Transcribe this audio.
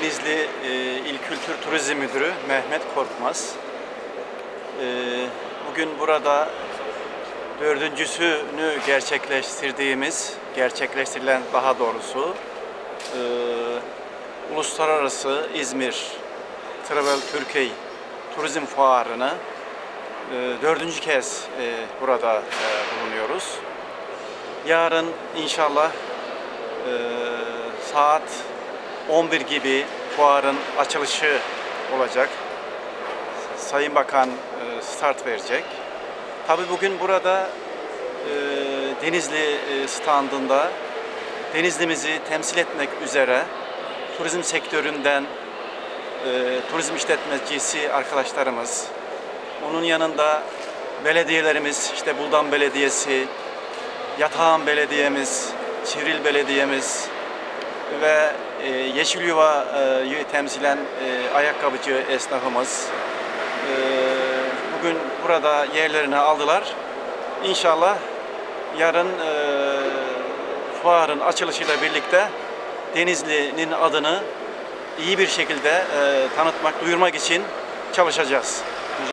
Denizli e, İl Kültür Turizm Müdürü Mehmet Korkmaz. E, bugün burada dördüncüsünü gerçekleştirdiğimiz, gerçekleştirilen daha doğrusu e, Uluslararası İzmir Travel Türkiye Turizm Fuarı'nı e, dördüncü kez e, burada e, bulunuyoruz. Yarın inşallah e, saat 11 gibi fuarın açılışı olacak. Sayın Bakan e, start verecek. Tabii bugün burada e, Denizli e, standında Denizli'mizi temsil etmek üzere turizm sektöründen turizm işletmecisi arkadaşlarımız, onun yanında belediyelerimiz, işte Buldan Belediyesi, Yatağan Belediyemiz, Çivril Belediyemiz ve e, Yeşilyuva'yı temsilen e, ayakkabıcı esnafımız e, bugün burada yerlerini aldılar. İnşallah yarın e, fuarın açılışıyla birlikte Denizli'nin adını iyi bir şekilde e, tanıtmak, duyurmak için çalışacağız.